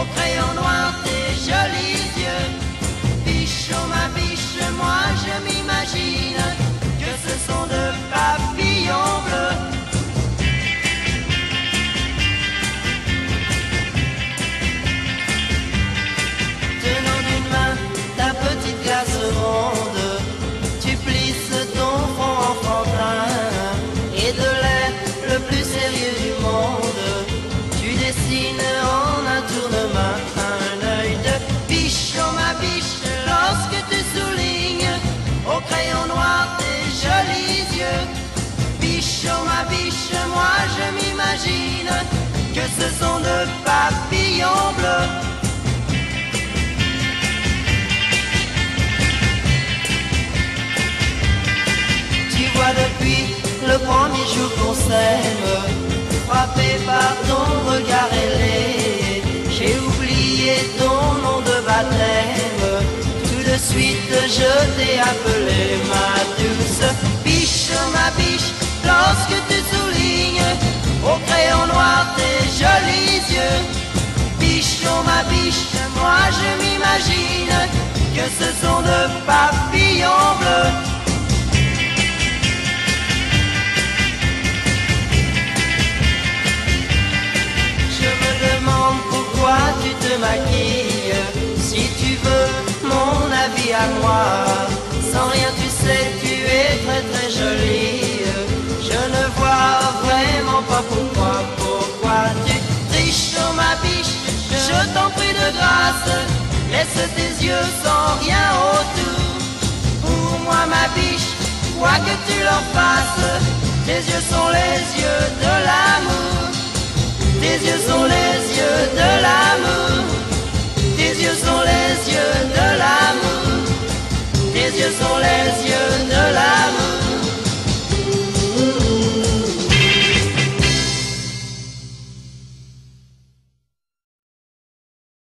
au crayon noir tes jolis Biche, moi je m'imagine que ce sont de papillons bleus. Tu vois depuis le premier jour qu'on s'aime, frappé par ton regard ailé, j'ai oublié ton nom de baptême. Tout de suite je t'ai appelé je m'imagine que ce sont de papillons bleus. Je me demande pourquoi tu te maquilles. Si tu veux mon avis à moi, sans rien tu sais, tu es très très jolie. Je ne vois vraiment pas pourquoi, pourquoi tu triches sur ma biche. Je t'en prie de grâce, laisse tes yeux sans rien autour. Pour moi ma biche, quoi que tu leur fasses, tes yeux sont les yeux de l'amour. Tes yeux sont les yeux de l'amour. Tes yeux sont les yeux de l'amour. Tes yeux sont les yeux.